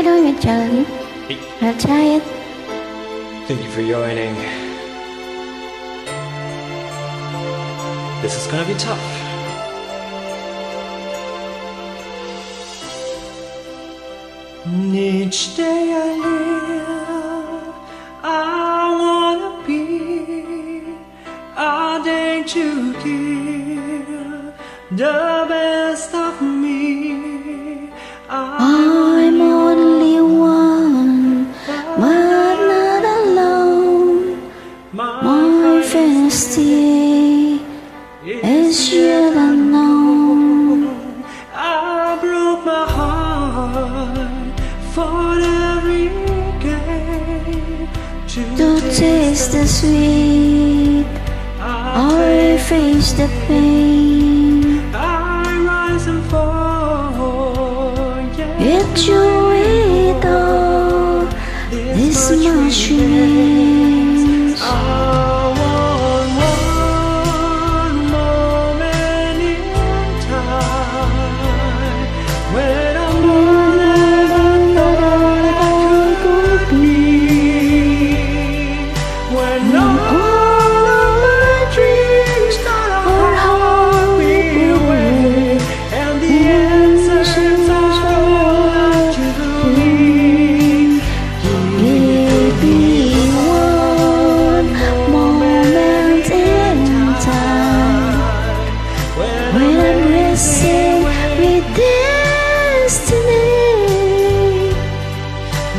Hello, you're Charlie. I'll try it. Thank you for joining. This is gonna be tough. Each day I live, I wanna be a day to give the best. Cause you know I broke my heart For every game To, taste, taste the sweet Or face the pain. I rise and fall yeah, Yet you eat all This much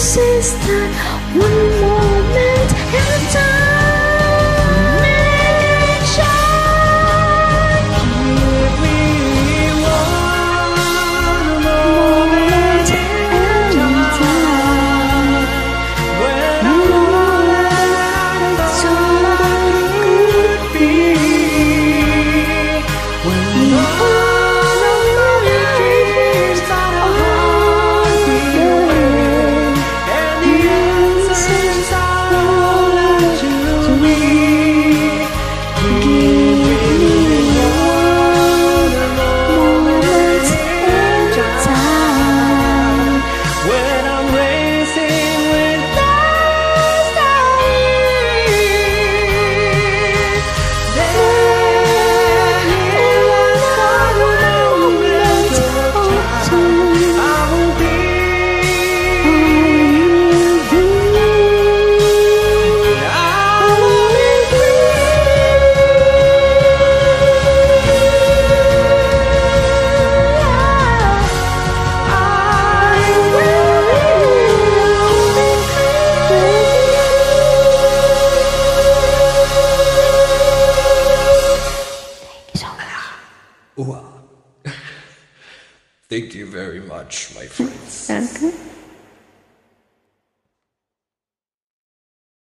sister that more Thank you very much, my friends.